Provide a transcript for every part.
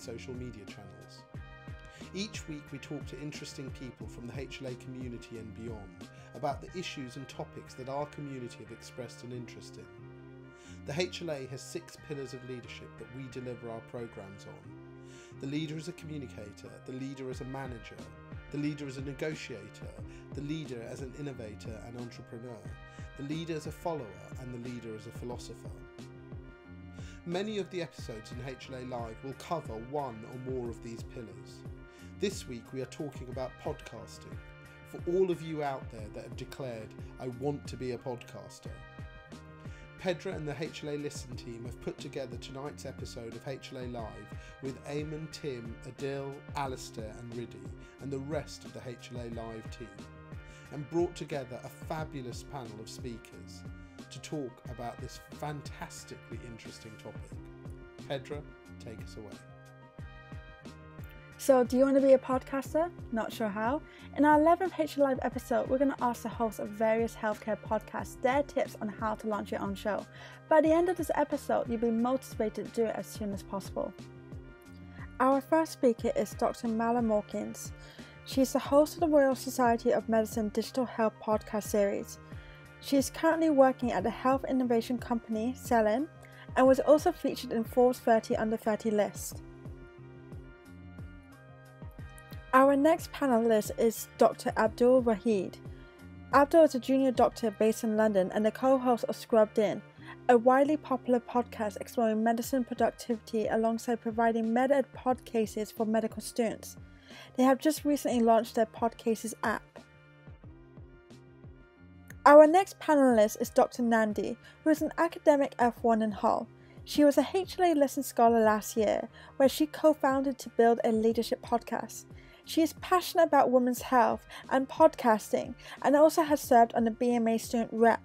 social media channels. Each week, we talk to interesting people from the HLA community and beyond about the issues and topics that our community have expressed an interest in. The HLA has six pillars of leadership that we deliver our programs on. The leader is a communicator, the leader is a manager, the leader is a negotiator, the leader as an innovator and entrepreneur, the leader as a follower, and the leader as a philosopher. Many of the episodes in HLA Live will cover one or more of these pillars. This week we are talking about podcasting. For all of you out there that have declared, I want to be a podcaster. Pedra and the HLA Listen team have put together tonight's episode of HLA Live with Eamon, Tim, Adil, Alistair, and Riddy, and the rest of the HLA Live team, and brought together a fabulous panel of speakers to talk about this fantastically interesting topic. Pedra, take us away. So, do you want to be a podcaster? Not sure how? In our 11th H Live episode, we're going to ask the hosts of various healthcare podcasts their tips on how to launch your own show. By the end of this episode, you'll be motivated to do it as soon as possible. Our first speaker is Dr. Mala Mawkin. She's the host of the Royal Society of Medicine Digital Health podcast series. She is currently working at the health innovation company Celyn and was also featured in Forbes 30 Under 30 list. Our next panelist is Dr. Abdul Wahid. Abdul is a junior doctor based in London and the co host of Scrubbed In, a widely popular podcast exploring medicine productivity alongside providing MedEd pod cases for medical students. They have just recently launched their Podcases app. Our next panelist is Dr. Nandi, who is an academic F1 in Hull. She was a HLA Listen Scholar last year, where she co founded to build a leadership podcast. She is passionate about women's health and podcasting and also has served on the BMA student rep.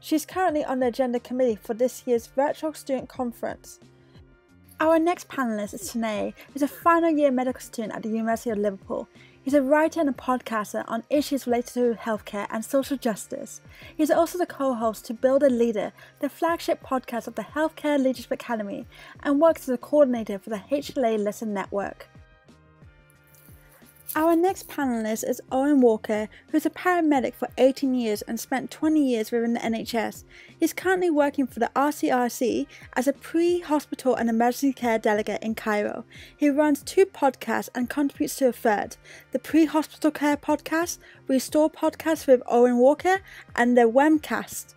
She is currently on the agenda committee for this year's virtual student conference. Our next panelist is Tanay, who is a final year medical student at the University of Liverpool. He's a writer and a podcaster on issues related to healthcare and social justice. He's also the co host to Build a Leader, the flagship podcast of the Healthcare Leadership Academy, and works as a coordinator for the HLA Listen Network. Our next panelist is Owen Walker, who is a paramedic for 18 years and spent 20 years within the NHS. He's currently working for the RCRC as a pre hospital and emergency care delegate in Cairo. He runs two podcasts and contributes to a third the Pre Hospital Care Podcast, Restore Podcast with Owen Walker, and the WEMcast.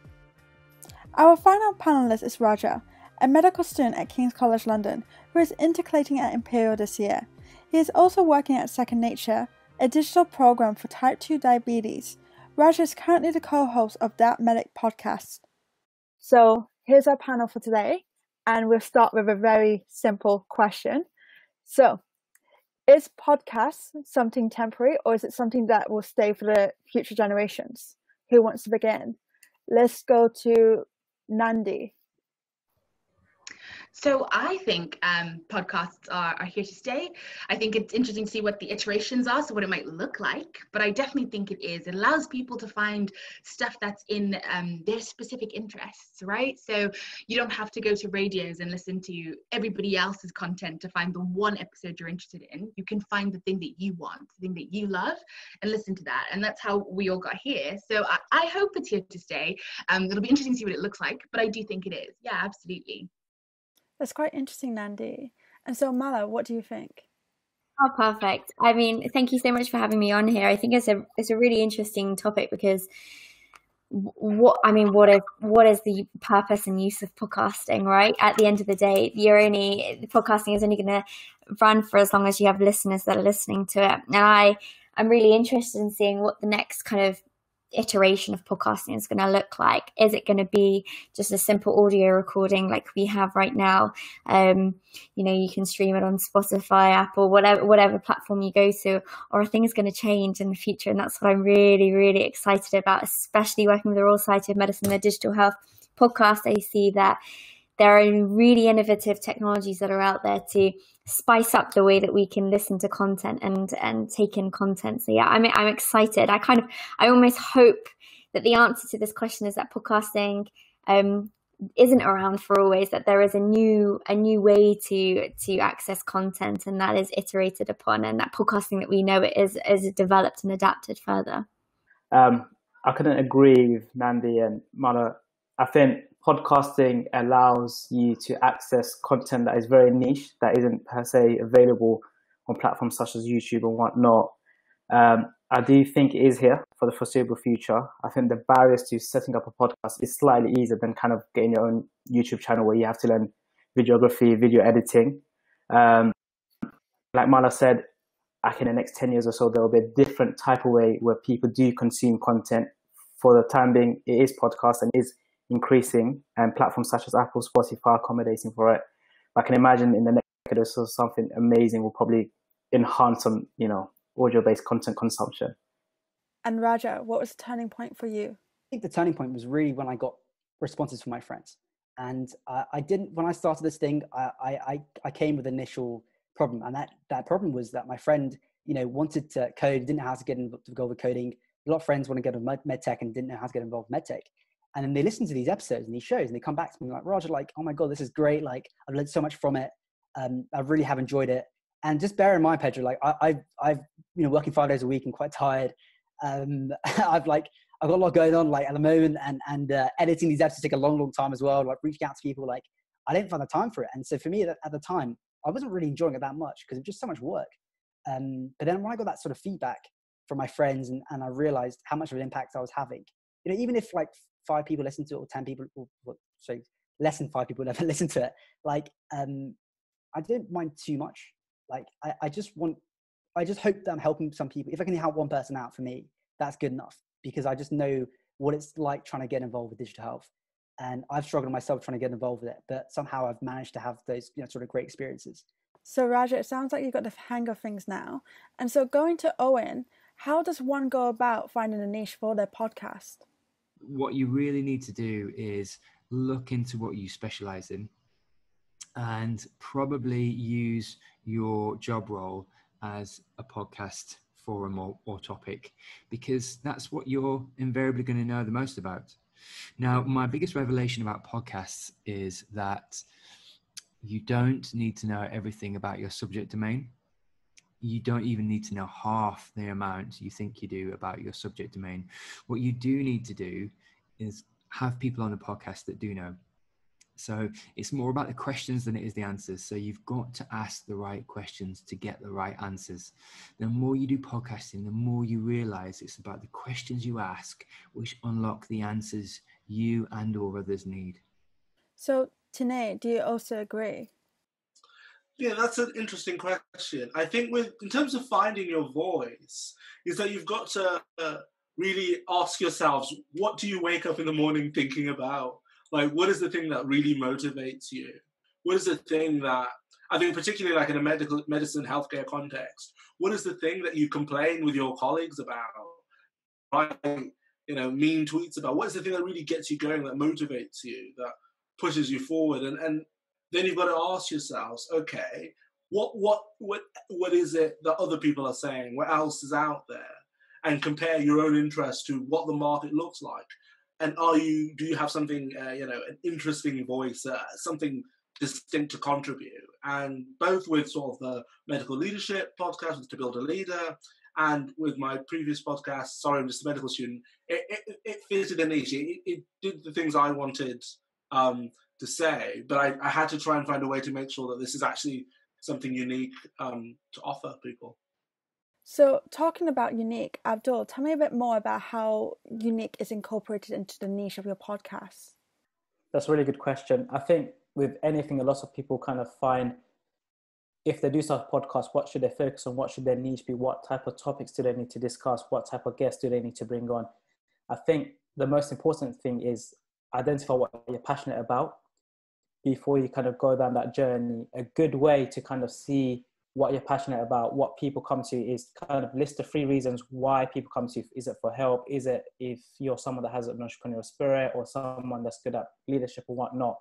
Our final panelist is Raja, a medical student at King's College London, who is intercalating at Imperial this year. He is also working at Second Nature, a digital program for type 2 diabetes. Raj is currently the co host of That Medic podcast. So, here's our panel for today, and we'll start with a very simple question. So, is podcast something temporary or is it something that will stay for the future generations? Who wants to begin? Let's go to Nandi. So I think um, podcasts are, are here to stay. I think it's interesting to see what the iterations are, so what it might look like. But I definitely think it is. It allows people to find stuff that's in um, their specific interests, right? So you don't have to go to radios and listen to everybody else's content to find the one episode you're interested in. You can find the thing that you want, the thing that you love, and listen to that. And that's how we all got here. So I, I hope it's here to stay. Um, it'll be interesting to see what it looks like, but I do think it is. Yeah, absolutely. That's quite interesting, Nandi. And so, Mala, what do you think? Oh, perfect. I mean, thank you so much for having me on here. I think it's a it's a really interesting topic because what I mean, what is what is the purpose and use of podcasting? Right at the end of the day, you're only podcasting is only going to run for as long as you have listeners that are listening to it. And I I'm really interested in seeing what the next kind of iteration of podcasting is going to look like. Is it going to be just a simple audio recording like we have right now? Um, you know, you can stream it on Spotify, Apple, whatever whatever platform you go to, or are things going to change in the future? And that's what I'm really, really excited about, especially working with the Royal Society of Medicine, the digital health podcast. I see that there are really innovative technologies that are out there to spice up the way that we can listen to content and and take in content. So yeah, I'm I'm excited. I kind of I almost hope that the answer to this question is that podcasting um, isn't around for always that there is a new a new way to to access content and that is iterated upon and that podcasting that we know it is is developed and adapted further um, i couldn't agree with nandi and mala i think podcasting allows you to access content that is very niche that isn't per se available on platforms such as youtube and whatnot um, I do think it is here for the foreseeable future. I think the barriers to setting up a podcast is slightly easier than kind of getting your own YouTube channel where you have to learn videography, video editing. Um, like Mala said, I think in the next 10 years or so, there will be a different type of way where people do consume content. For the time being, it is podcast and is increasing and platforms such as Apple, Spotify are accommodating for it. I can imagine in the next decade or so, something amazing will probably enhance on, you know, audio based content consumption. And Raja, what was the turning point for you? I think the turning point was really when I got responses from my friends. And uh, I didn't, when I started this thing, I, I, I came with an initial problem. And that, that problem was that my friend, you know, wanted to code, didn't know how to get involved with coding. A lot of friends want to get involved med tech and didn't know how to get involved with med tech. And then they listen to these episodes and these shows and they come back to me like, Roger, like, oh my God, this is great. Like, I've learned so much from it. Um, I really have enjoyed it. And just bear in mind, Pedro, like I, I've, I've, you know, working five days a week and quite tired. Um, I've like, I've got a lot going on like at the moment and, and uh, editing these episodes take a long, long time as well. Like reaching out to people, like I didn't find the time for it. And so for me at the time, I wasn't really enjoying it that much because it was just so much work. Um, but then when I got that sort of feedback from my friends and, and I realized how much of an impact I was having, you know, even if like five people listen to it or 10 people, or, or sorry, less than five people never listen to it, like, um, I didn't mind too much like I, I just want I just hope that I'm helping some people. If I can help one person out for me, that's good enough because I just know what it's like trying to get involved with digital health. And I've struggled myself trying to get involved with it, but somehow I've managed to have those, you know, sort of great experiences. So Raja, it sounds like you've got the hang of things now. And so going to Owen, how does one go about finding a niche for their podcast? What you really need to do is look into what you specialize in and probably use your job role as a podcast forum or, or topic because that's what you're invariably going to know the most about. Now, my biggest revelation about podcasts is that you don't need to know everything about your subject domain. You don't even need to know half the amount you think you do about your subject domain. What you do need to do is have people on the podcast that do know. So it's more about the questions than it is the answers. So you've got to ask the right questions to get the right answers. The more you do podcasting, the more you realize it's about the questions you ask which unlock the answers you and or others need. So Tanay, do you also agree? Yeah, that's an interesting question. I think with in terms of finding your voice, is that you've got to uh, really ask yourselves, what do you wake up in the morning thinking about? like what is the thing that really motivates you what is the thing that i think particularly like in a medical medicine healthcare context what is the thing that you complain with your colleagues about right you know mean tweets about what is the thing that really gets you going that motivates you that pushes you forward and and then you've got to ask yourselves okay what what what what is it that other people are saying? What else is out there? And compare your own interest to what the market looks like. And are you do you have something uh, you know an interesting voice uh, something distinct to contribute? And both with sort of the medical leadership podcast to build a leader and with my previous podcast sorry i'm just a medical student it, it, it fitted a niche it, it, did the things i wanted um, to say but I, I, had to try and find a way to make sure that this is actually something unique um, to offer people so, talking about Unique, Abdul, tell me a bit more about how Unique is incorporated into the niche of your podcast. That's a really good question. I think with anything, a lot of people kind of find if they do start a podcast, what should they focus on? What should their niche be? What type of topics do they need to discuss? What type of guests do they need to bring on? I think the most important thing is identify what you're passionate about before you kind of go down that journey. A good way to kind of see what you're passionate about, what people come to is kind of list the three reasons why people come to you. Is it for help? Is it if you're someone that has an entrepreneurial spirit or someone that's good at leadership or whatnot?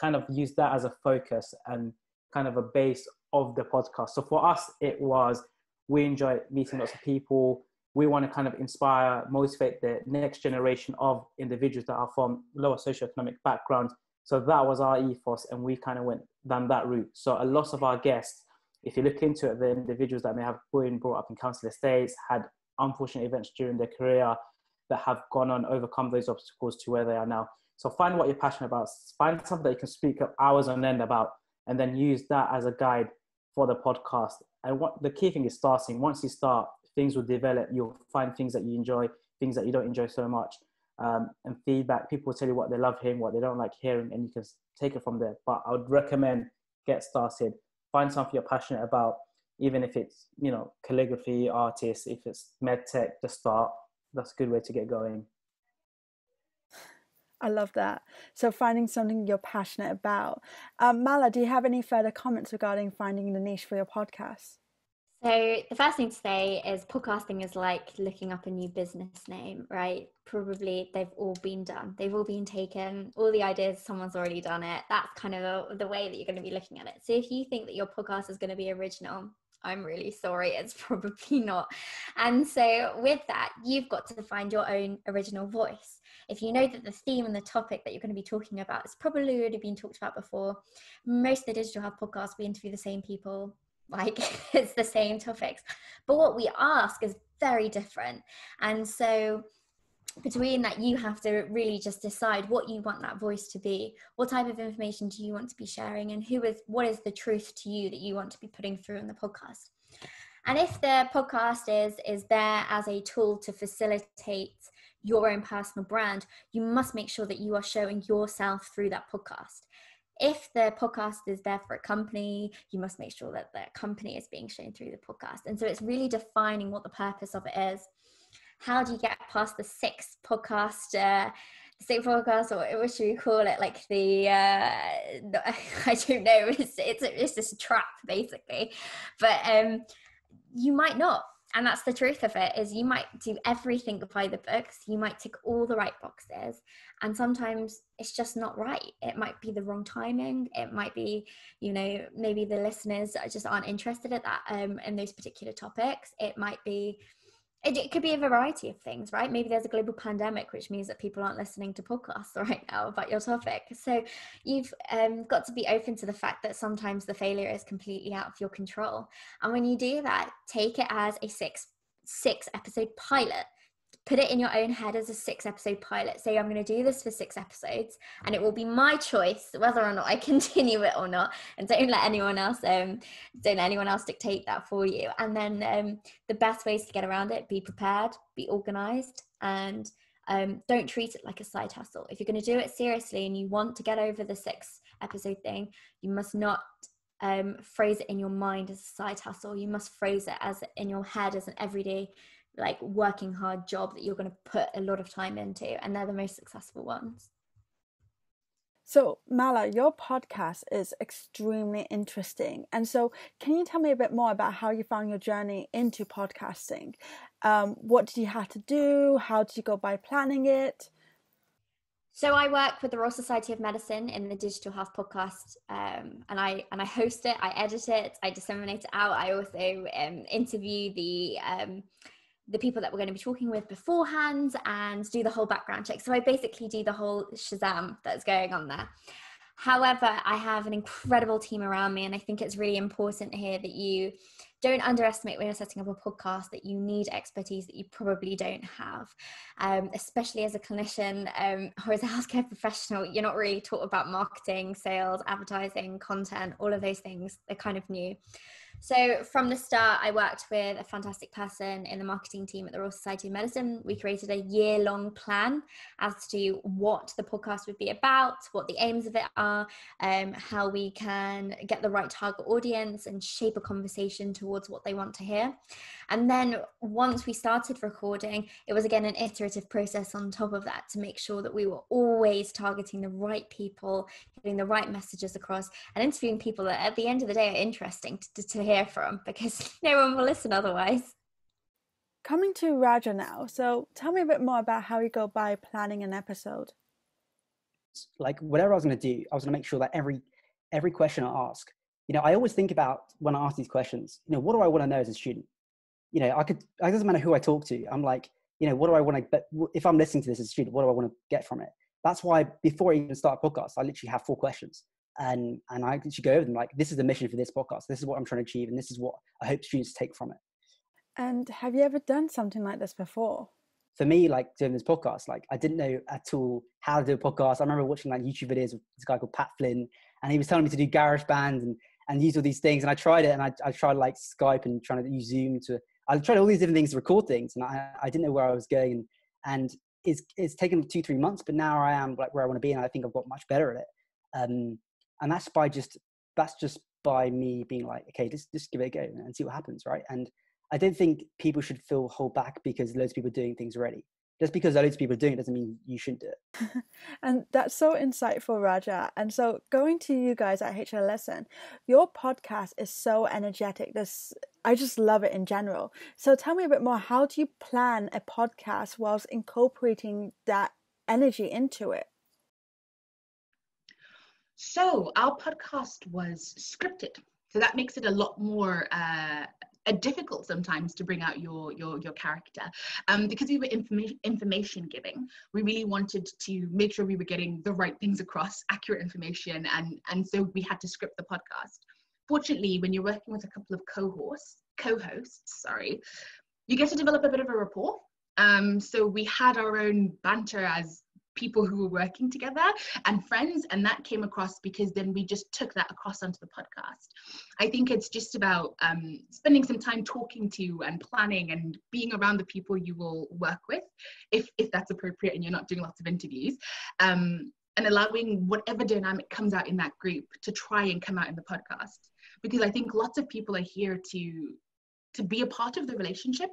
Kind of use that as a focus and kind of a base of the podcast. So for us, it was we enjoy meeting lots of people. We want to kind of inspire, motivate the next generation of individuals that are from lower socioeconomic backgrounds So that was our ethos, and we kind of went down that route. So a lot of our guests, if you look into it, the individuals that may have been brought up in council estates, had unfortunate events during their career that have gone on, overcome those obstacles to where they are now. So find what you're passionate about. Find something that you can speak hours on end about, and then use that as a guide for the podcast. And what the key thing is starting. Once you start, things will develop. You'll find things that you enjoy, things that you don't enjoy so much, um, and feedback. People will tell you what they love hearing, what they don't like hearing, and you can take it from there. But I would recommend get started. Find something you're passionate about, even if it's you know calligraphy, artists, if it's med tech, just start. That's a good way to get going. I love that. So finding something you're passionate about. Um, Mala, do you have any further comments regarding finding the niche for your podcast? So the first thing to say is podcasting is like looking up a new business name, right? Probably they've all been done. They've all been taken. All the ideas, someone's already done it. That's kind of the way that you're going to be looking at it. So if you think that your podcast is going to be original, I'm really sorry, it's probably not. And so with that, you've got to find your own original voice. If you know that the theme and the topic that you're going to be talking about has probably already been talked about before, most of the Digital Health podcasts, we interview the same people like it's the same topics. But what we ask is very different. And so between that you have to really just decide what you want that voice to be. What type of information do you want to be sharing? And who is what is the truth to you that you want to be putting through in the podcast? And if the podcast is is there as a tool to facilitate your own personal brand you must make sure that you are showing yourself through that podcast if the podcast is there for a company, you must make sure that the company is being shown through the podcast. And so it's really defining what the purpose of it is. How do you get past the six podcast, uh, six podcast, or what should we call it? Like the, uh, I don't know, it's, it's, it's a trap basically. But um, you might not and that's the truth of it is you might do everything by the books you might tick all the right boxes and sometimes it's just not right. It might be the wrong timing it might be you know maybe the listeners just aren't interested at that um in those particular topics. It might be it, it, could be a variety of things, right? Maybe there's a global pandemic, which means that people aren't listening to podcasts right now about your topic. So you've um, got to be open to the fact that sometimes the failure is completely out of your control. And when you do that, take it as a six six episode pilot put it in your own head as a six episode pilot. Say, I'm going to do this for six episodes, and it will be my choice whether or not I continue it or not. And don't let anyone else, um, don't let anyone else dictate that for you. And then um, the best ways to get around it: be prepared, be organized, and um, don't treat it like a side hustle. If you're going to do it seriously and you want to get over the six episode thing, you must not um, phrase it in your mind as a side hustle. You must phrase it as in your head as an everyday like working hard job that you're going to put a lot of time into and they're the most successful ones. So mala your podcast is extremely interesting. And so can you tell me a bit more about how you found your journey into podcasting? Um, what did you have to do? How did you go by planning it? So I work with the Royal Society of Medicine in the Digital Health podcast, um, and I and I host it, I edit it, I disseminate it out. I also um, interview the um, the people that we're going to be talking with beforehand and do the whole background check. So I basically do the whole Shazam that's going on there. However, I have an incredible team around me, and I think it's really important here that you don't underestimate when you're setting up a podcast that you need expertise that you probably don't have, um, especially as a clinician um, or as a healthcare professional. You're not really taught about marketing, sales, advertising, content, all of those things. They're kind of new. So from the start, I worked with a fantastic person in the marketing team at the Royal Society of Medicine. We created a year long plan as to what the podcast would be about, what the aims of it are, um, how we can get the right target audience and shape a conversation towards what they want to hear. And then once we started recording, it was again an iterative process on top of that to make sure that we were always targeting the right people, getting the right messages across, and interviewing people that at the end of the day are interesting to, to hear from because no one will listen otherwise. Coming to Raja now, so tell me a bit more about how you go by planning an episode. Like whatever I was going to do, I was going to make sure that every every question I ask, you know, I always think about when I ask these questions, you know, what do I want to know as a student? you know, I could, it doesn't matter who I talk to. I'm like, you know, what do I want to, but if I'm listening to this as a student, what do I want to get from it? that's why before I even start a podcast, I literally have four questions. And, and I literally go over them like, this is the mission for this podcast. This is what I'm trying to achieve. And this is what I hope students take from it. And have you ever done something like this before? For me, like doing this podcast, like I didn't know at all how to do a podcast. I remember watching like YouTube videos with this guy called Pat Flynn, and he was telling me to do GarageBand and, and use all these things. And I tried it and I, I tried like Skype and trying to use Zoom to, I tried all these different things to record things. And I, I didn't know where I was going. And, and it's, it's taken two, three months, but now I am like where I want to be. And I think I've got much better at it. Um, and that's by just, that's just by me being like, okay, just, just give it a go and see what happens. Right. And I don't think people should feel hold back because loads of people are doing things already. Just because loads of people are doing it doesn't mean you shouldn't do it. and that's so insightful, Raja. And so going to you guys at HL Listen, your podcast is so energetic. This I just love it in general. So tell me a bit more. How do you plan a podcast whilst incorporating that energy into it? So our podcast was scripted. So that makes it a lot more uh, uh, difficult sometimes to bring out your your your character. Um, because we were information information giving we really wanted to make sure we were getting the right things across accurate information and and so we had to script the podcast. Fortunately when you're working with a couple of co-hosts co-hosts sorry you get to develop a bit of a rapport. Um, so we had our own banter as people who were working together and friends and that came across because then we just took that across onto the podcast. I think it's just about um, spending some time talking to and planning and being around the people you will work with if if that's appropriate and you're not doing lots of interviews um, and allowing whatever dynamic comes out in that group to try and come out in the podcast. Because i think lots of people are here to to be a part of the relationship.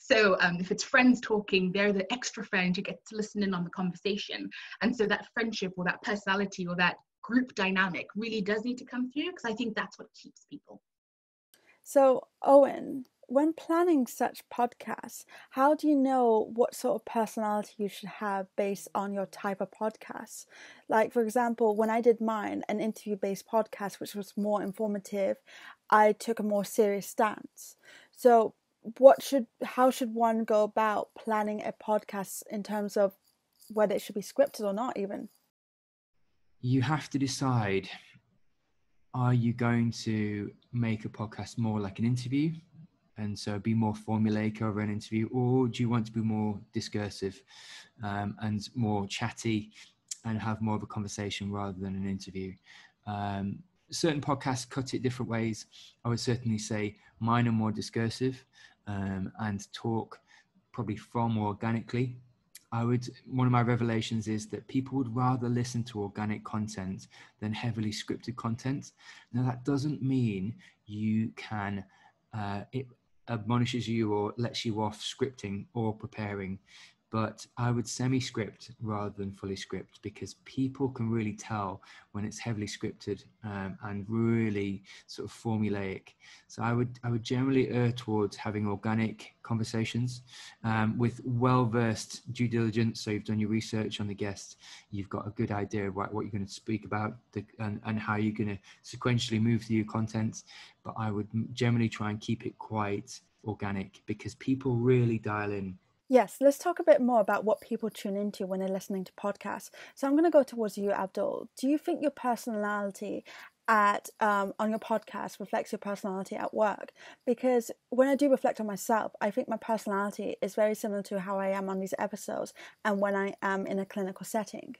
So um, if it's friends talking, they're the extra friend who gets to listen in on the conversation. And so that friendship or that personality or that group dynamic really does need to come through because I think that's what keeps people. So, Owen, when planning such podcasts, how do you know what sort of personality you should have based on your type of podcast? Like, for example, when I did mine, an interview based podcast, which was more informative, I took a more serious stance. So, what should, how should one go about planning a podcast in terms of whether it should be scripted or not, even? You have to decide are you going to make a podcast more like an interview and so be more formulaic over an interview, or do you want to be more discursive um, and more chatty and have more of a conversation rather than an interview? Um, certain podcasts cut it different ways. I would certainly say mine are more discursive um, and talk probably far more organically. I would one of my revelations is that people would rather listen to organic content than heavily scripted content. Now that doesn't mean you can uh, it, admonishes you or lets you off scripting or preparing but I would semi script rather than fully script because people can really tell when it's heavily scripted um, and really sort of formulaic. So I would I would generally err towards having organic conversations um, with well versed due diligence. So you've done your research on the guest, you've got a good idea of what, what you're going to speak about the, and, and how you're going to sequentially move through your content. But I would generally try and keep it quite organic because people really dial in Yes, let's talk a bit more about what people tune into when they're listening to podcasts. So I'm going to go towards you, Abdul. Do you think your personality at um, on your podcast reflects your personality at work? Because when I do reflect on myself, I think my personality is very similar to how I am on these episodes and when I am in a clinical setting.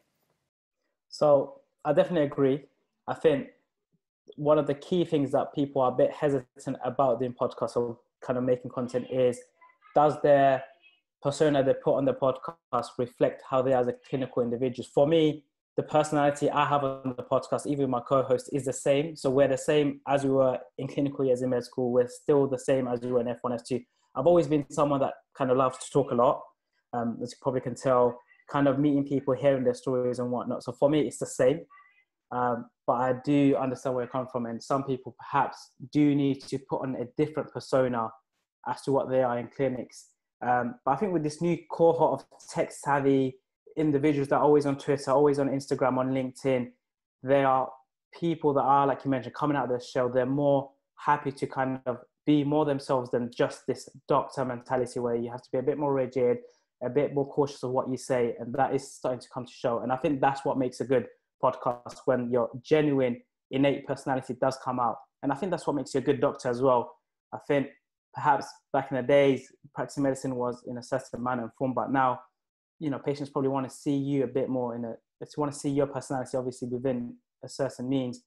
So I definitely agree. I think one of the key things that people are a bit hesitant about doing podcasts or kind of making content is does their persona they put on the podcast reflect how they are as a clinical individuals. For me, the personality I have on the podcast, even my co-host, is the same. So we're the same as we were in clinical years in med school. We're still the same as we were in F1, F2. I've always been someone that kind of loves to talk a lot. Um, as you probably can tell, kind of meeting people, hearing their stories and whatnot. So for me, it's the same. Um, but I do understand where I come from, and some people perhaps do need to put on a different persona as to what they are in clinics um, but I think with this new cohort of tech savvy individuals that are always on Twitter, always on Instagram, on LinkedIn, they are people that are, like you mentioned, coming out of their shell. They're more happy to kind of be more themselves than just this doctor mentality where you have to be a bit more rigid, a bit more cautious of what you say, and that is starting to come to show. And I think that's what makes a good podcast when your genuine, innate personality does come out. And I think that's what makes you a good doctor as well. I think perhaps back in the days, practicing medicine was in a certain manner and form, but now, you know, patients probably want to see you a bit more in a, they want to see your personality, obviously within a certain means.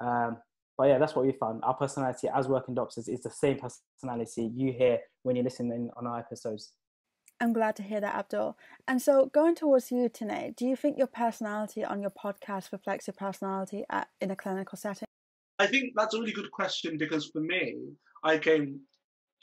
Um, but yeah, that's what we found. Our personality as working doctors is the same personality you hear when you listen in on our episodes. I'm glad to hear that, Abdul. And so, going towards you, Tanay, do you think your personality on your podcast reflects your personality at, in a clinical setting? I think that's a really good question because for me, I came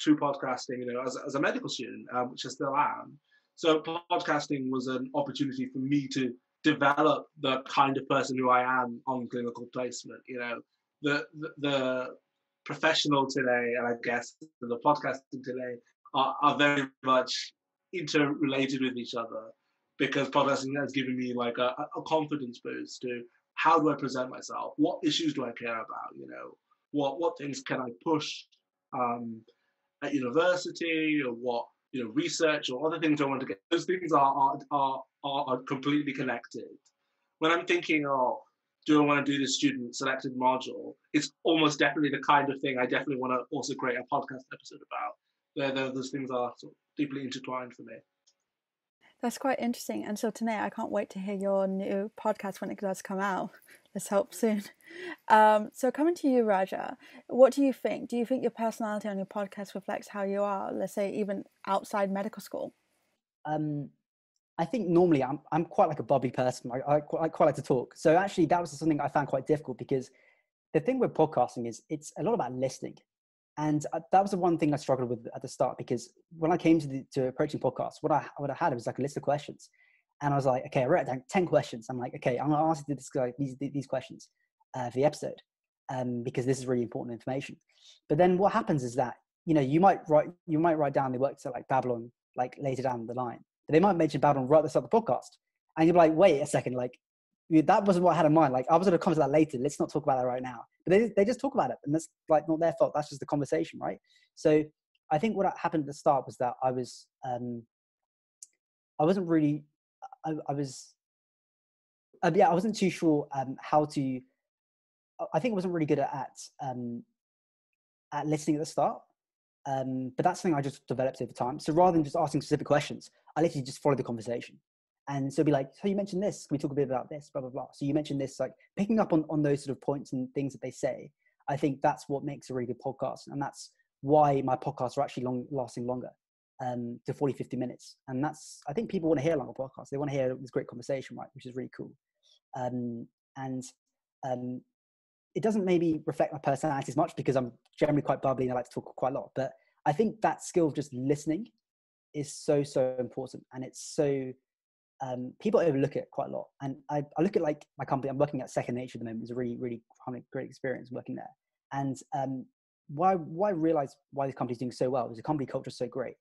to podcasting, you know, as, as a medical student, um, which I still am. So podcasting was an opportunity for me to develop the kind of person who I am on clinical placement. You know, the the, the professional today, and I guess the podcasting today are, are very much interrelated with each other because podcasting has given me like a, a confidence boost to how do I present myself? What issues do I care about? You know, what what things can I push um, at university, or what you know, research or other things I want to get. Those things are are are, are completely connected. When I'm thinking, oh, do I want to do the student selected module? It's almost definitely the kind of thing I definitely want to also create a podcast episode about. Where those things are sort of deeply intertwined for me. That's quite interesting. And so tonight, I can't wait to hear your new podcast when it does come out. Let's hope soon. Um, so coming to you, Raja, what do you think? Do you think your personality on your podcast reflects how you are? Let's say even outside medical school. Um, I think normally I'm I'm quite like a bubbly person. I, I, I quite like to talk. So actually, that was something I found quite difficult because the thing with podcasting is it's a lot about listening. And uh, that was the one thing I struggled with at the start because when I came to, the, to approaching podcasts, what I, what I had was like a list of questions. And I was like, okay, I wrote down 10 questions. I'm like, okay, I'm to ask this guy, these, these questions uh, for the episode um, because this is really important information. But then what happens is that, you know, you might write, you might write down the works at like Babylon, like later down the line, but they might mention Babylon right at the start of the podcast. And you're like, wait a second, like that wasn't what I had in mind. Like I was going to come to that later. Let's not talk about that right now. But they, they just talk about it, and that's like not their fault. That's just the conversation, right? So I think what happened at the start was that I was um, I wasn't really I, I was uh, yeah I wasn't too sure um, how to. I think I wasn't really good at um, at listening at the start. Um, but that's something I just developed over time. So rather than just asking specific questions, I literally just followed the conversation and so be like so you mentioned this can we talk a bit about this blah blah blah. So you mentioned this like picking up on, on those sort of points and things that they say i think that's what makes a really good podcast and that's why my podcasts are actually long lasting longer um, to 40 50 minutes. And that's i think people want to hear longer podcasts. They want to hear this great conversation right which is really cool. Um, and um, it doesn't maybe reflect my personality as much because i'm generally quite bubbly and i like to talk quite a lot but i think that skill of just listening is so so important and it's so um, people overlook it quite a lot. And I, I, look at like my company, I'm working at Second Nature at the moment. It's a really, really great experience working there. And um, why, why I realized why this company's doing so well is the company culture is so great.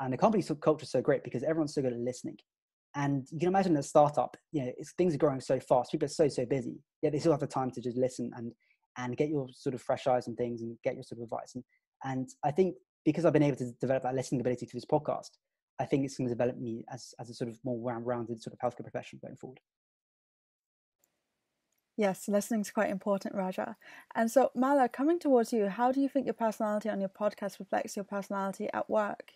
And the company culture is so great because everyone's so good at listening. And you can imagine a startup, you know, things are growing so fast. People are so, so busy, yet they still have the time to just listen and, and get your sort of fresh eyes and things and get your sort of advice. And, and I think because I've been able to develop that listening ability through this podcast, I think it's going to develop me as, as a sort of more rounded sort of healthcare professional going forward. Yes, listening is quite important, Raja. And so, Mala, coming towards you, how do you think your personality on your podcast reflects your personality at work?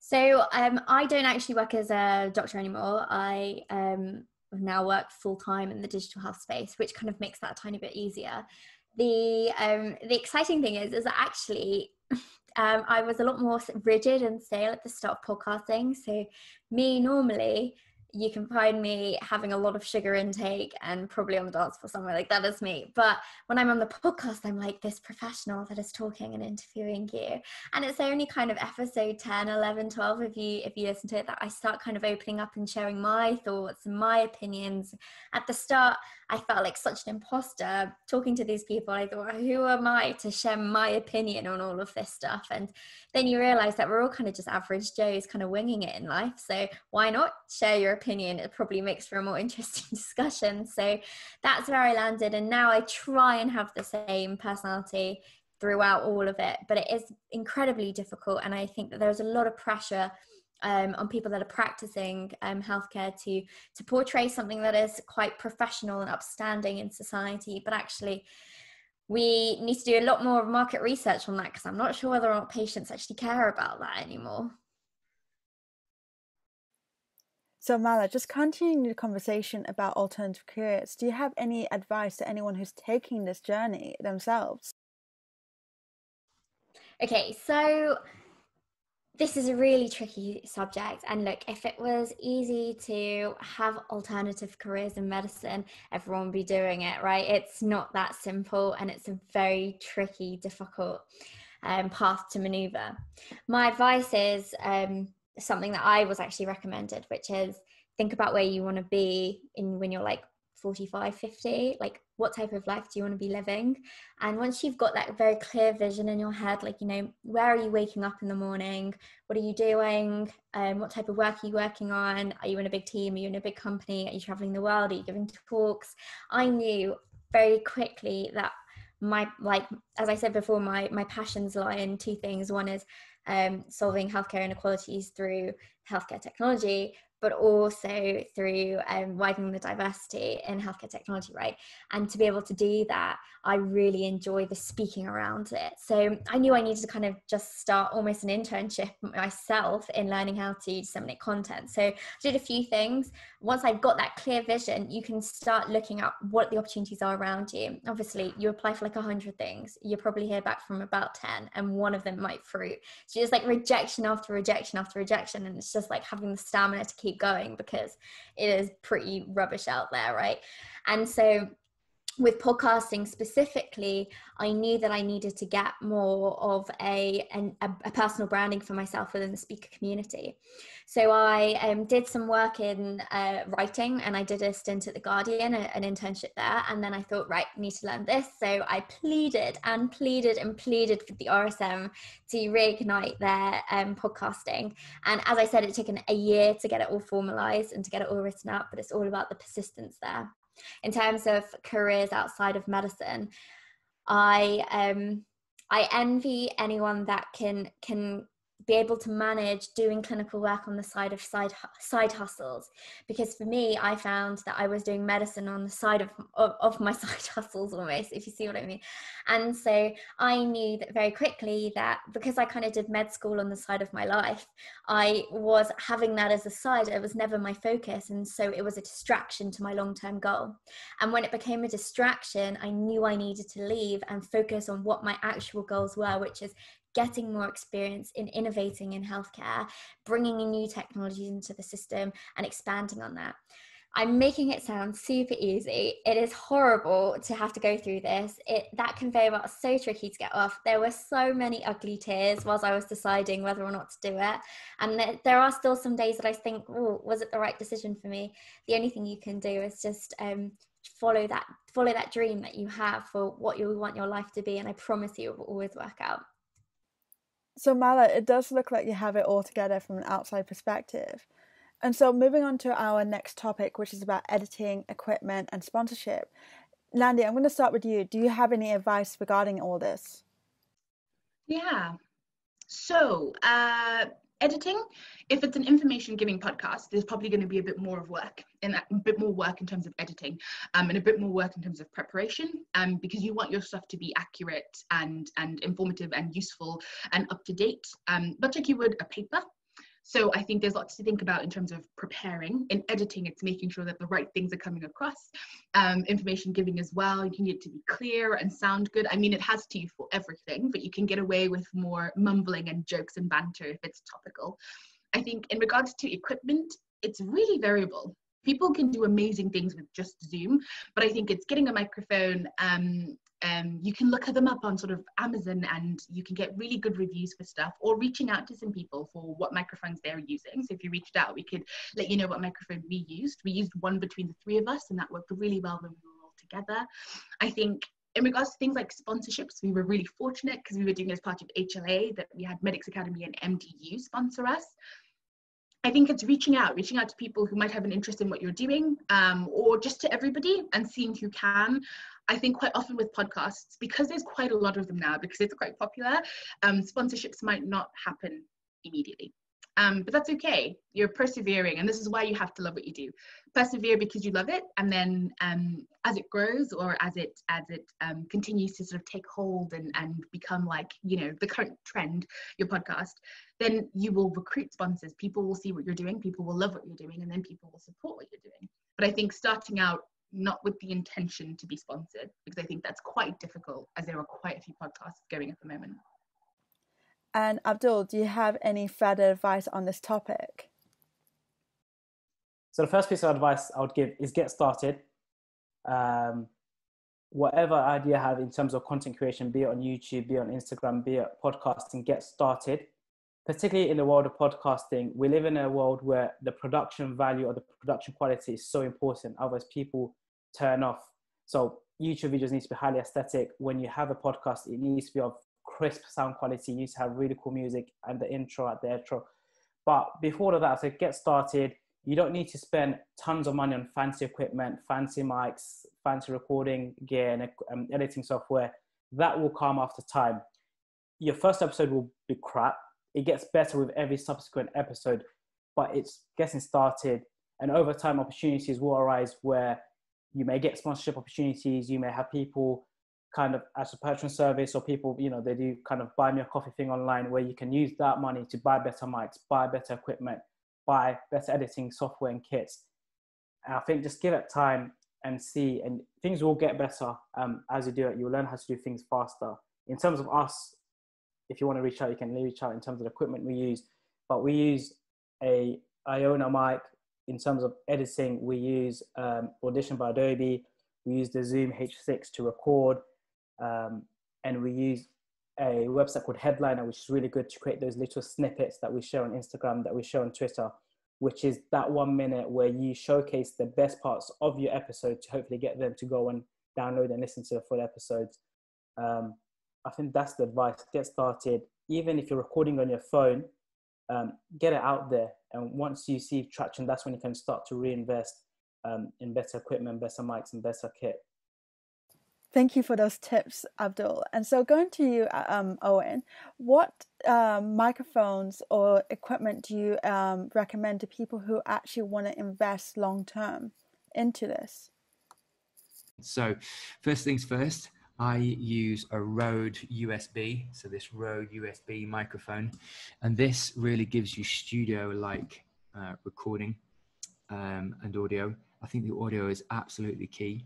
So, um, I don't actually work as a doctor anymore. I um, now work full time in the digital health space, which kind of makes that a tiny bit easier. The um, the exciting thing is, is that actually um, I was a lot more rigid and stale at the start of podcasting. So, me normally you can find me having a lot of sugar intake and probably on the dance floor somewhere like that is me. But when i'm on the podcast i'm like this professional that is talking and interviewing you. And it's only kind of episode 10 11 12 if you if you listen to it that i start kind of opening up and sharing my thoughts and my opinions. At the start i felt like such an imposter talking to these people i thought who am i to share my opinion on all of this stuff and then you realize that we're all kind of just average joes kind of winging it in life so why not share your opinion, it probably makes for a more interesting discussion. So that's where I landed. And now I try and have the same personality throughout all of it, but it is incredibly difficult. And I think that there's a lot of pressure um, on people that are practicing um, healthcare to to portray something that is quite professional and upstanding in society, but actually we need to do a lot more market research on that because I'm not sure whether or not patients actually care about that anymore. So, Mala, just continuing the conversation about alternative careers, do you have any advice to anyone who's taking this journey themselves? Okay, so this is a really tricky subject. And look, if it was easy to have alternative careers in medicine, everyone would be doing it, right? It's not that simple and it's a very tricky, difficult um, path to maneuver. My advice is um, something that I was actually recommended, which is think about where you want to be in when you're like 45 50 like what type of life do you want to be living? And once you've got that very clear vision in your head like you know where are you waking up in the morning? What are you doing? Um, what type of work are you working on? Are you in a big team? Are you in a big company? Are you traveling the world? Are you giving talks? I knew very quickly that my like as i said before my my passions lie in two things. One is um, solving healthcare inequalities through healthcare technology but also through um, widening the diversity in healthcare technology, right? And to be able to do that, I really enjoy the speaking around it. So I knew I needed to kind of just start almost an internship myself in learning how to disseminate content. So I did a few things. Once I've got that clear vision, you can start looking at what the opportunities are around you. Obviously, you apply for like a hundred things. You probably hear back from about 10 and one of them might fruit. So just like rejection after rejection after rejection. And it's just like having the stamina to keep keep going because it is pretty rubbish out there, right? And so with podcasting specifically, I knew that I needed to get more of a, an, a, personal branding for myself within the speaker community. So I um, did some work in uh, writing and I did a stint at The Guardian, a, an internship there. And then I thought, right, need to learn this. So I pleaded and pleaded and pleaded with the RSM to reignite their um, podcasting. And as I said, it took an, a year to get it all formalized and to get it all written up, but it's all about the persistence there in terms of careers outside of medicine i um i envy anyone that can can be able to manage doing clinical work on the side of side side hustles. Because for me i found that i was doing medicine on the side of, of, of my side hustles almost if you see what i mean. And so i knew that very quickly that because i kind of did med school on the side of my life i was having that as a side it was never my focus. And so it was a distraction to my long-term goal. And when it became a distraction i knew i needed to leave and focus on what my actual goals were which is getting more experience in innovating in healthcare, bringing in new technologies into the system, and expanding on that. I'm making it sound super easy. It is horrible to have to go through this. It that conveyor belt is so tricky to get off. There were so many ugly tears whilst I was deciding whether or not to do it, and there are still some days that I think, "Oh, was it the right decision for me?" The only thing you can do is just um, follow that follow that dream that you have for what you want your life to be, and I promise you, it will always work out. So, Mala, it does look like you have it all together from an outside perspective. And so, moving on to our next topic, which is about editing, equipment, and sponsorship. Nandi, I'm going to start with you. Do you have any advice regarding all this? Yeah. So, uh, editing, if it's an information giving podcast, there's probably going to be a bit more of work and a bit more work in terms of editing um, and a bit more work in terms of preparation um, because you want your stuff to be accurate and, and informative and useful and up to date, um, much like you would a paper so I think there's lots to think about in terms of preparing. In editing, it's making sure that the right things are coming across. Um, information giving as well, you need it to be clear and sound good. I mean, it has to for everything, but you can get away with more mumbling and jokes and banter if it's topical. I think in regards to equipment, it's really variable people can do amazing things with just zoom but i think it's getting a microphone um, um, you can look at them up on sort of Amazon and you can get really good reviews for stuff or reaching out to some people for what microphones they're using. So if you reached out, we could let you know what microphone we used. We used one between the three of us and that worked really well when we were all together. I think in regards to things like sponsorships, we were really fortunate because we were doing as part of HLA that we had Medics Academy and MDU sponsor us. I think it's reaching out, reaching out to people who might have an interest in what you're doing, um, or just to everybody and seeing who can. I think quite often with podcasts, because there's quite a lot of them now, because it's quite popular, um, sponsorships might not happen immediately. Um, but that's okay. You're persevering, and this is why you have to love what you do. Persevere because you love it, and then um, as it grows or as it as it um, continues to sort of take hold and and become like you know the current trend, your podcast, then you will recruit sponsors. People will see what you're doing. People will love what you're doing, and then people will support what you're doing. But I think starting out not with the intention to be sponsored because I think that's quite difficult as there are quite a few podcasts going at the moment. And Abdul, do you have any further advice on this topic? So the first piece of advice I would give is get started. Um, whatever idea you have in terms of content creation, be it on YouTube, be it on Instagram, be it podcasting, get started. Particularly in the world of podcasting, we live in a world where the production value or the production quality is so important. Otherwise, people turn off. So YouTube videos need to be highly aesthetic. When you have a podcast, it needs to be of crisp sound quality. You need to have really cool music and the intro at the outro. But before that, so get started. You don't need to spend tons of money on fancy equipment, fancy mics, fancy recording gear, and um, editing software. That will come after time. Your first episode will be crap. It gets better with every subsequent episode, but it's getting started. And over time, opportunities will arise where you may get sponsorship opportunities. You may have people kind of as a patron service or people, you know, they do kind of buy me a coffee thing online where you can use that money to buy better mics, buy better equipment, buy better editing software and kits. And I think just give it time and see, and things will get better um, as you do it. You'll learn how to do things faster. In terms of us, if you want to reach out, you can reach out in terms of the equipment we use. But we use a Iona mic. In terms of editing, we use um, Audition by Adobe. We use the Zoom H6 to record. Um, and we use a website called Headliner, which is really good to create those little snippets that we share on Instagram, that we share on Twitter, which is that one minute where you showcase the best parts of your episode to hopefully get them to go and download and listen to the full episodes. Um, I think that's the advice. Get started. Even if you're recording on your phone, um, get it out there. And once you see traction, that's when you can start to reinvest um, in better equipment, better mics, and better kit. Thank you for those tips, Abdul. And so, going to you, uh, um, Owen, what um, microphones or equipment do you um, recommend to people who actually want to invest long term into this? So, first things first, I use a Rode USB, so this Rode USB microphone, and this really gives you studio like uh, recording um, and audio. I think the audio is absolutely key.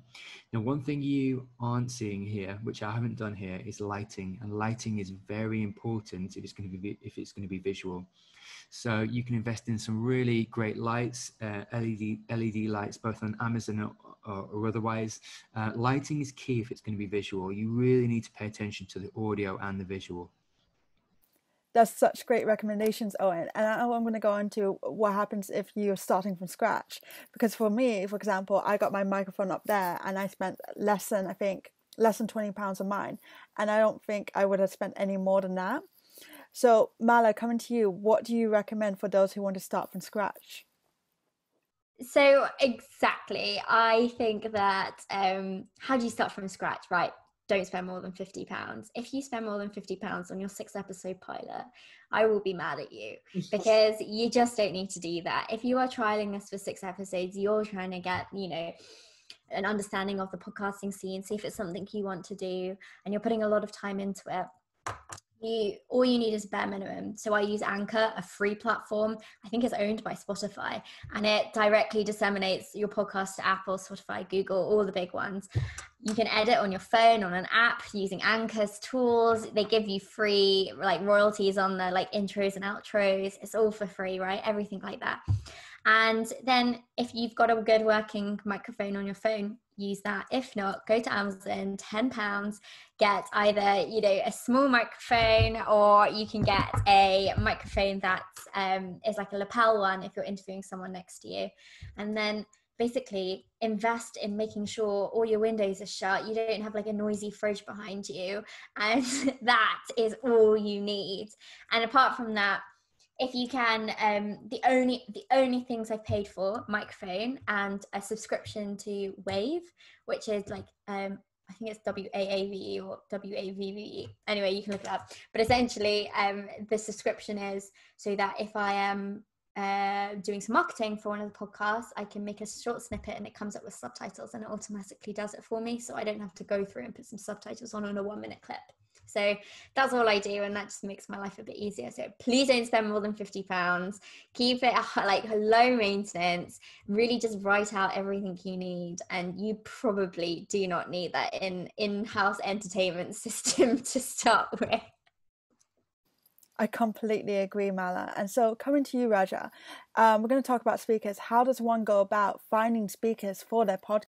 Now, one thing you aren't seeing here, which I haven't done here, is lighting, and lighting is very important if it's going to be if it's going to be visual. So you can invest in some really great lights, uh, LED LED lights, both on Amazon or, or, or otherwise. Uh, lighting is key if it's going to be visual. You really need to pay attention to the audio and the visual that's such great recommendations, Owen. And now I'm going to go on to what happens if you're starting from scratch. Because for me, for example, I got my microphone up there and I spent less than, I think, less than 20 pounds on mine. And I don't think I would have spent any more than that. So, Mala, coming to you, what do you recommend for those who want to start from scratch? So, exactly. I think that um, how do you start from scratch, right? Don't spend more than 50 pounds. If you spend more than 50 pounds on your six episode pilot i will be mad at you because you just don't need to do that. If you are trialing this for six episodes you're trying to get you know an understanding of the podcasting scene see if it's something you want to do and you're putting a lot of time into it you all you need is bare minimum. So i use anchor a free platform. I think it's owned by spotify and it directly disseminates your podcast to apple spotify google all the big ones. You can edit on your phone on an app using anchor's tools. They give you free like royalties on the like intros and outros. It's all for free right? Everything like that and then if you've got a good working microphone on your phone, use that. If not, go to Amazon, £10, get either, you know, a small microphone or you can get a microphone that um, is like a lapel one if you're interviewing someone next to you. And then basically invest in making sure all your windows are shut you don't have like a noisy fridge behind you and that is all you need and apart from that if you can um the only the only things i've paid for microphone and a subscription to Wavve which is like um I think it's W A A V E or W A V V E. Anyway, you can look it up. But essentially, um, the subscription is so that if I am uh, doing some marketing for one of the podcasts, I can make a short snippet and it comes up with subtitles and it automatically does it for me. So I don't have to go through and put some subtitles on on a one minute clip. So that's all I do, and that just makes my life a bit easier. So please don't spend more than fifty pounds. Keep it like low maintenance. Really, just write out everything you need, and you probably do not need that in in-house entertainment system to start with. I completely agree, Mala. And so, coming to you, Raja, um, we're going to talk about speakers. How does one go about finding speakers for their podcast?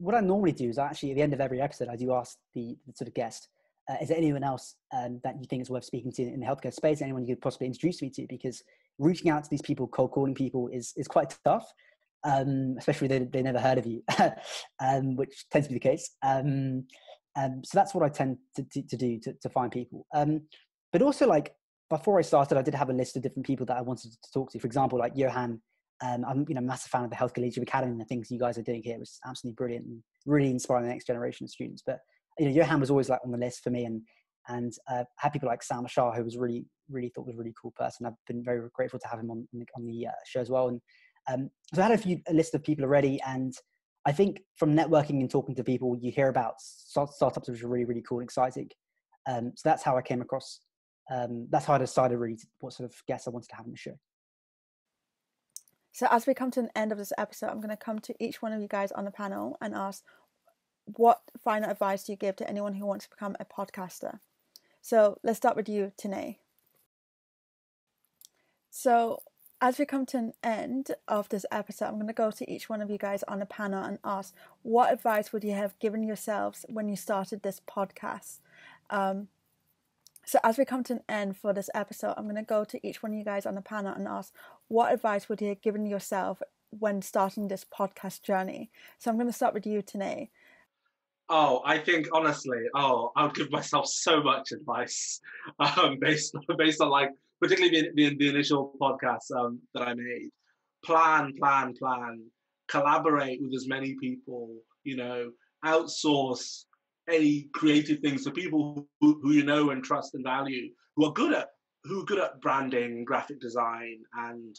What I normally do is actually at the end of every episode, I do ask the, the sort of guest, uh, is there anyone else um, that you think is worth speaking to in the healthcare space? Anyone you could possibly introduce me to? Because reaching out to these people, cold calling people, is is quite tough, um, especially they they never heard of you, um, which tends to be the case. Um, um, so that's what I tend to, to, to do to, to find people. Um, but also like before I started, I did have a list of different people that I wanted to talk to. For example, like Johann, um, I'm you know massive fan of the Healthcare Leadership Academy and the things you guys are doing here, which is absolutely brilliant and really inspiring the next generation of students. But you know, Johann was always like on the list for me, and and uh, had people like Sam Shah, who was really really thought was a really cool person. I've been very grateful to have him on on the uh, show as well. And um, so I had a few a list of people already, and I think from networking and talking to people, you hear about startups which are really really cool and exciting. Um, so that's how I came across um, that's how I decided really what sort of guests I wanted to have on the show. So as we come to an end of this episode, I'm going to come to each one of you guys on the panel and ask, what final advice do you give to anyone who wants to become a podcaster? So let's start with you, Tanay. So as we come to an end of this episode, I'm going to go to each one of you guys on the panel and ask, what advice would you have given yourselves when you started this podcast? Um, so, as we come to an end for this episode, I'm going to go to each one of you guys on the panel and ask what advice would you have given yourself when starting this podcast journey? So, I'm going to start with you, Tanay. Oh, I think honestly, oh, I would give myself so much advice um, based based on like particularly the, the, the initial podcast um, that I made. Plan, plan, plan. Collaborate with as many people. You know, outsource any creative things to people who, who you know and trust and value, who are good at who are good at branding, graphic design, and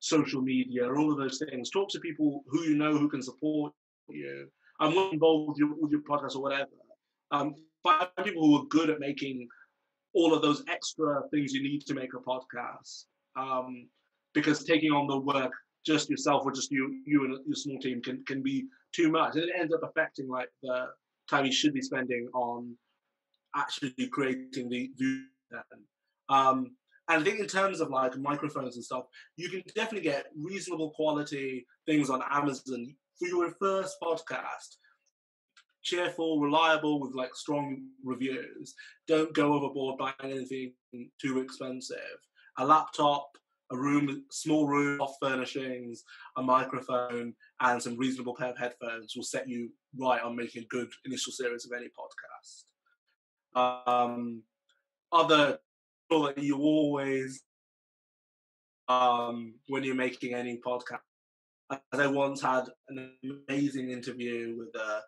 social media, all of those things. Talk to people who you know who can support you. I'm not involved with your, with your podcast or whatever. Um, find people who are good at making all of those extra things you need to make a podcast. Um, because taking on the work just yourself or just you you and your small team can can be too much. And it ends up affecting like the time you should be spending on actually creating the. Um, and I think in terms of like microphones and stuff, you can definitely get reasonable quality things on Amazon for your first podcast. Cheerful, reliable, with like strong reviews. Don't go overboard buying anything too expensive. A laptop, a room, small room, off furnishings, a microphone, and some reasonable pair of headphones will set you right on making a good initial series of any podcast. Um, other that you always, um, when you're making any podcast, as I once had an amazing interview with a,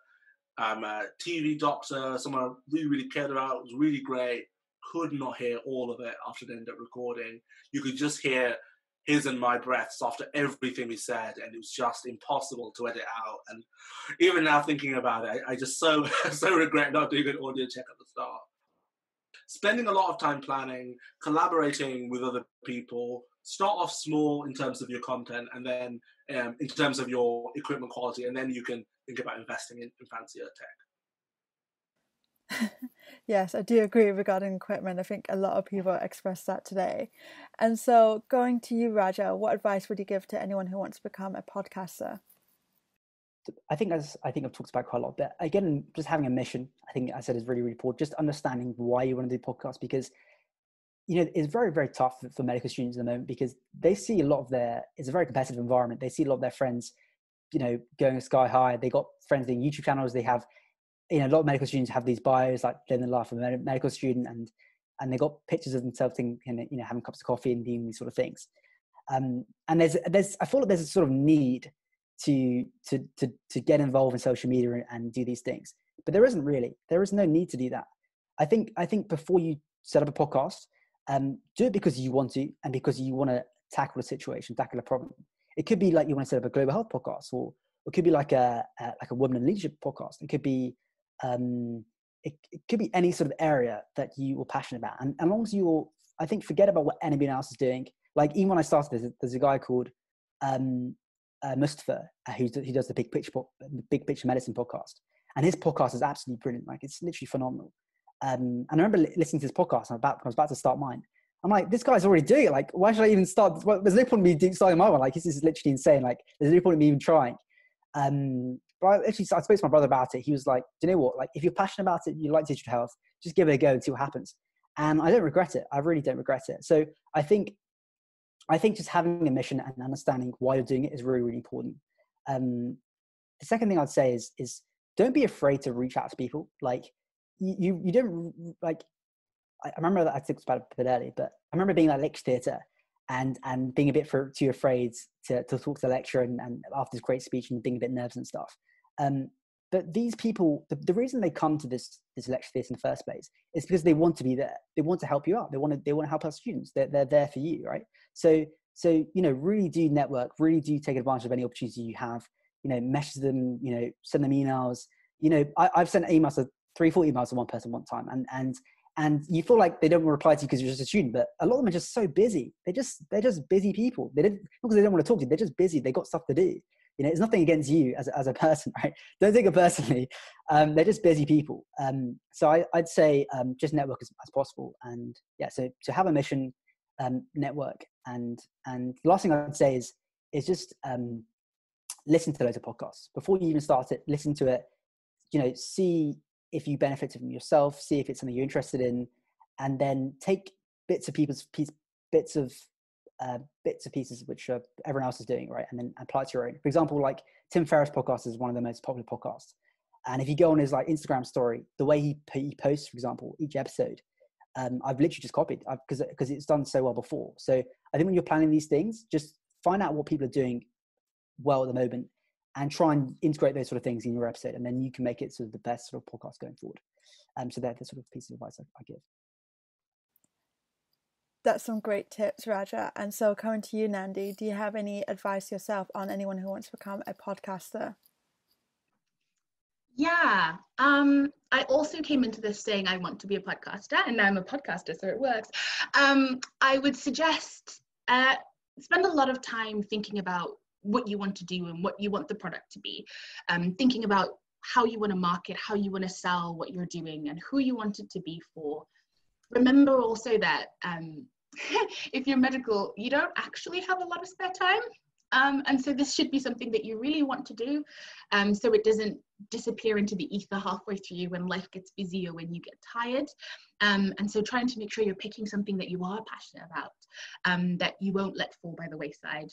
um, a TV doctor, someone I really, really cared about. It was really great could not hear all of it after the end of recording. You could just hear his and my breaths after everything we said, and it was just impossible to edit out. And even now, thinking about it, I, just so so regret not doing an audio check at the start. Spending a lot of time planning, collaborating with other people. Start off small in terms of your content, and then um, in terms of your equipment quality, and then you can think about investing in, in fancier tech. Yes, I do agree regarding equipment. I think a lot of people expressed that today. And so, going to you, Raja, what advice would you give to anyone who wants to become a podcaster? I think as I think I've talked about quite a lot, but again, just having a mission, I think I said is really, really important. Just understanding why you want to do podcasts because you know it's very, very tough for medical students at the moment because they see a lot of their it's a very competitive environment. They see a lot of their friends, you know, going sky high. They got friends doing YouTube channels. They have you know, a lot of medical students have these bios like living the life of a medical student and and they got pictures of themselves thinking, you know, having cups of coffee and doing these sort of things. Um, and there's there's I feel like there's a sort of need to to to to get involved in social media and, and do these things. But there isn't really. There is no need to do that. I think I think before you set up a podcast, um, do it because you want to and because you want to tackle a situation, tackle a problem. It could be like you want to set up a global health podcast, or it could be like a, a like a women in leadership podcast. It could be um, it, it, could be any sort of area that you are passionate about, and as long as you're, I think, forget about what anybody else is doing. Like even when I started, there's a, there's a guy called um, uh, Mustafa uh, who, does the Big Picture Big Picture Medicine podcast, and his podcast is absolutely brilliant. Like it's literally phenomenal. Um, and I remember listening to this podcast. And about, I was about to start mine. I'm like, this guy's already doing it. Like, why should I even start? Well, there's no point in me starting my one. Like, this is literally insane. Like, there's no point in me even trying. Um, but I actually, I spoke to my brother about it. He was like, do you know what? Like, if you're passionate about it, you like digital health, just give it a go and see what happens. And I don't regret it. I really don't regret it. So I think, I think just having a mission and understanding why you're doing it is really, really important. Um, the second thing I'd say is, is don't be afraid to reach out to people. Like, you, you don't like I remember that I talked about it a bit earlier, but I remember being at lecture theatre and and being a bit for, too afraid to, to talk to the lecturer and, and after this great speech and being a bit nervous and stuff. Um, but these people, the, the reason they come to this this lecture theatre in the first place is because they want to be there. They want to help you out. They want to they want to help our students. They're they're there for you, right? So so you know really do network. Really do take advantage of any opportunity you have. You know, message them. You know, send them emails. You know, I, I've sent emails to three, four emails to one person one time, and and and you feel like they don't reply to you because you're just a student but a lot of them are just so busy they just they're just busy people they didn't because they don't want to talk to you they're just busy they got stuff to do you know it's nothing against you as, as a person right? Don't take it personally. Um, they're just busy people. Um, so I, would say um, just network as, as, possible and yeah so to have a mission um, network. And and the last thing i'd say is is just um, listen to loads of podcasts. Before you even start it listen to it. You know see if you benefit from yourself, see if it's something you're interested in, and then take bits of people's piece, bits of uh, bits and pieces which uh, everyone else is doing, right, and then apply it to your own. For example, like Tim Ferriss podcast is one of the most popular podcasts, and if you go on his like Instagram story, the way he he posts, for example, each episode, um, I've literally just copied because because it's done so well before. So I think when you're planning these things, just find out what people are doing well at the moment and try and integrate those sort of things in your episode and then you can make it sort of the best sort of podcast going forward um, so they're the sort of piece of advice I, I give that's some great tips raja. And so coming to you nandi do you have any advice yourself on anyone who wants to become a podcaster? Yeah um, i also came into this saying i want to be a podcaster and now i'm a podcaster so it works. Um, i would suggest uh, spend a lot of time thinking about what you want to do and what you want the product to be. Um, thinking about how you want to market how you want to sell what you're doing and who you want it to be for remember also that um, if you're medical you don't actually have a lot of spare time um, and so this should be something that you really want to do um, so it doesn't disappear into the ether halfway through when life gets busy or when you get tired um, and so trying to make sure you're picking something that you are passionate about um, that you won't let fall by the wayside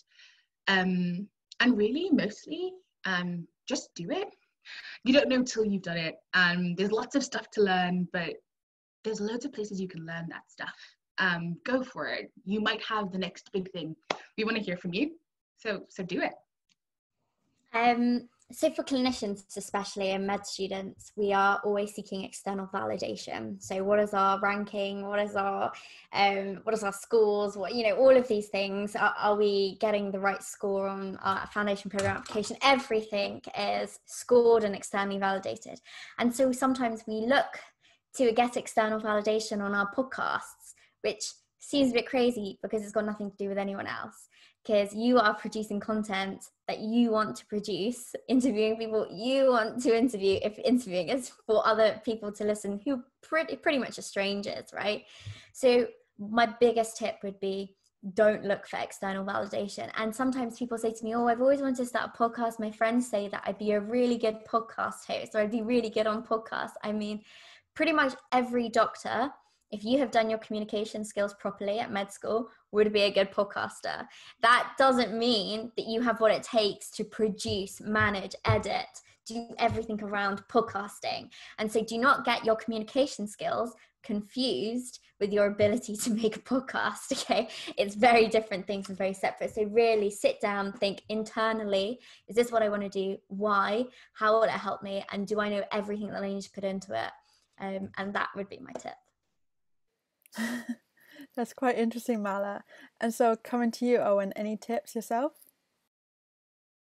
um, and really, mostly, um, just do it. You don't know till you've done it. And there's lots of stuff to learn, but there's loads of places you can learn that stuff. Um, go for it. You might have the next big thing. We want to hear from you. So, so do it. Um, so for clinicians especially and med students we are always seeking external validation so what is our ranking what is our um, what is our scores what you know all of these things are, are we getting the right score on our foundation program application everything is scored and externally validated and so sometimes we look to get external validation on our podcasts which seems a bit crazy because it's got nothing to do with anyone else because you are producing content that you want to produce, interviewing people you want to interview, if interviewing is for other people to listen who pretty, pretty much are strangers, right? So, my biggest tip would be don't look for external validation. And sometimes people say to me, Oh, I've always wanted to start a podcast. My friends say that I'd be a really good podcast host or I'd be really good on podcasts. I mean, pretty much every doctor if you have done your communication skills properly at med school, would be a good podcaster. That doesn't mean that you have what it takes to produce, manage, edit, do everything around podcasting. And so do not get your communication skills confused with your ability to make a podcast. Okay. It's very different things and very separate. So really sit down, think internally is this what I want to do? Why? How will it help me? And do I know everything that I need to put into it? Um, and that would be my tip. That's quite interesting, Mala. And so, coming to you, Owen, any tips yourself?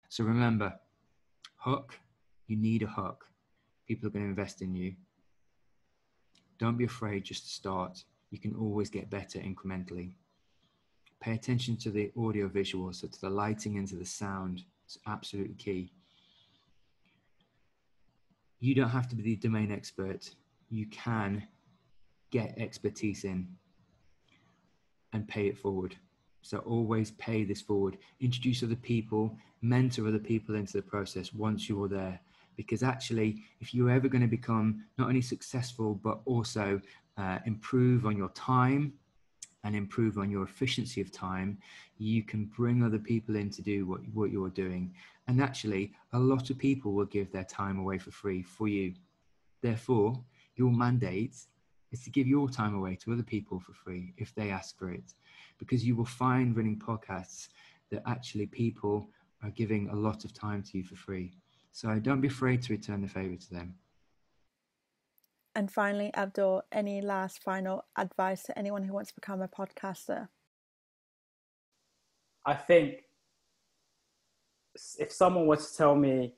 So, remember, hook, you need a hook. People are going to invest in you. Don't be afraid just to start. You can always get better incrementally. Pay attention to the audio visual, so to the lighting and to the sound. It's absolutely key. You don't have to be the domain expert. You can get expertise in and pay it forward. So always pay this forward. Introduce other people, mentor other people into the process once you're there because actually if you're ever going to become not only successful but also uh, improve on your time and improve on your efficiency of time you can bring other people in to do what, what you're doing and actually a lot of people will give their time away for free for you therefore your mandate is to give your time away to other people for free if they ask for it because you will find running podcasts that actually people are giving a lot of time to you for free so don't be afraid to return the favor to them. And finally, Abdul, any last final advice to anyone who wants to become a podcaster? I think if someone were to tell me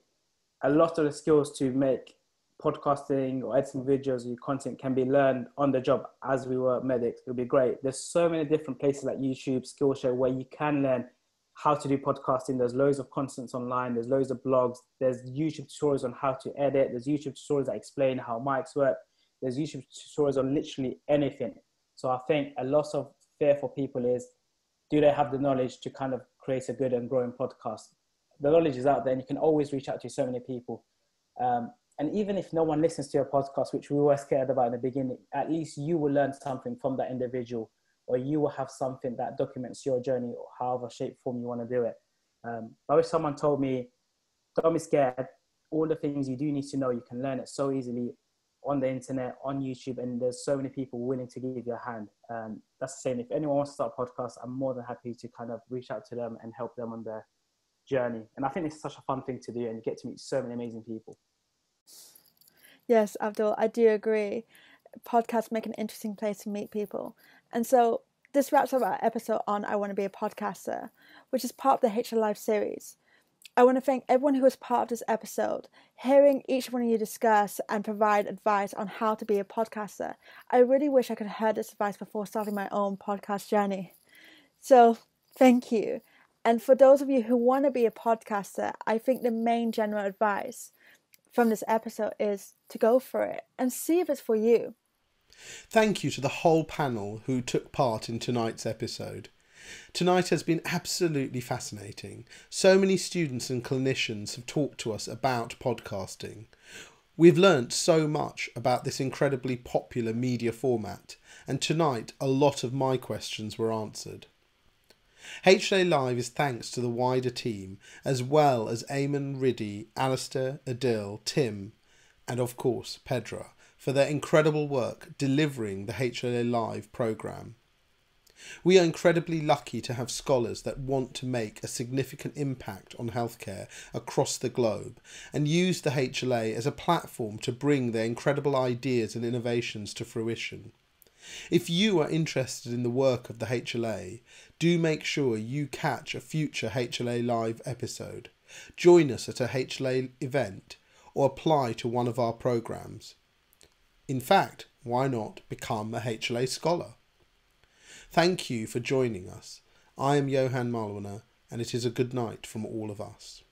a lot of the skills to make podcasting or editing videos or content can be learned on the job as we were medics, it would be great. There's so many different places like YouTube, Skillshare, where you can learn how to do podcasting. There's loads of contents online. There's loads of blogs. There's YouTube tutorials on how to edit. There's YouTube tutorials that explain how mics work. There's YouTube tutorials on literally anything. So I think a lot of fear for people is, do they have the knowledge to kind of create a good and growing podcast? The knowledge is out there and you can always reach out to so many people. Um, and even if no one listens to your podcast, which we were scared about in the beginning, at least you will learn something from that individual or you will have something that documents your journey or however shape form you want to do it. Um, but if someone told me, don't be scared, all the things you do need to know, you can learn it so easily on the internet, on YouTube, and there's so many people willing to give you a hand. Um, that's the same. If anyone wants to start a podcast, I'm more than happy to kind of reach out to them and help them on their journey. And I think it's such a fun thing to do, and you get to meet so many amazing people. Yes, Abdul, I do agree. Podcasts make an interesting place to meet people. And so this wraps up our episode on I Want to Be a Podcaster, which is part of the HLA Live series. I want to thank everyone who was part of this episode. Hearing each one of you discuss and provide advice on how to be a podcaster, I really wish I could have heard this advice before starting my own podcast journey. So, thank you. And for those of you who want to be a podcaster, I think the main general advice from this episode is to go for it and see if it's for you. Thank you to the whole panel who took part in tonight's episode. Tonight has been absolutely fascinating. So many students and clinicians have talked to us about podcasting. We've learnt so much about this incredibly popular media format, and tonight a lot of my questions were answered. HLA Live is thanks to the wider team, as well as Eamon Riddy, Alistair, Adil, Tim, and of course Pedra, for their incredible work delivering the HLA Live programme. We are incredibly lucky to have scholars that want to make a significant impact on healthcare across the globe and use the HLA as a platform to bring their incredible ideas and innovations to fruition. If you are interested in the work of the HLA, do make sure you catch a future HLA Live episode. Join us at a HLA event or apply to one of our programs. In fact, why not become a HLA scholar? Thank you for joining us. I am Johann Malawana, and it is a good night from all of us.